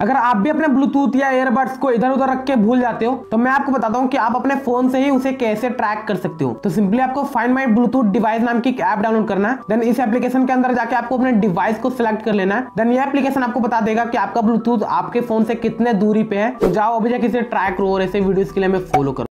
अगर आप भी अपने ब्लूटूथ या एयरबड्स को इधर उधर रख के भूल जाते हो तो मैं आपको बताता हूँ कि आप अपने फ़ोन से ही उसे कैसे ट्रैक कर सकते हो। तो सिंपली आपको फाइंड माई ब्लूटूथ डिवाइस नाम की ऐप डाउनलोड करना है। देन इस एप्लीकेशन के अंदर जाके आपको अपने डिवाइस को सिलेक्ट कर लेना है। देन ये एप्लीकेशन आपको बता देगा कि आपका ब्लूटूथ आपके फ़ोन से कितने दूरी पे है। तो जाओ अभी जाके इसे ट्रैक करो और ऐसे वीडियोस के लिए मैं फॉलो करो।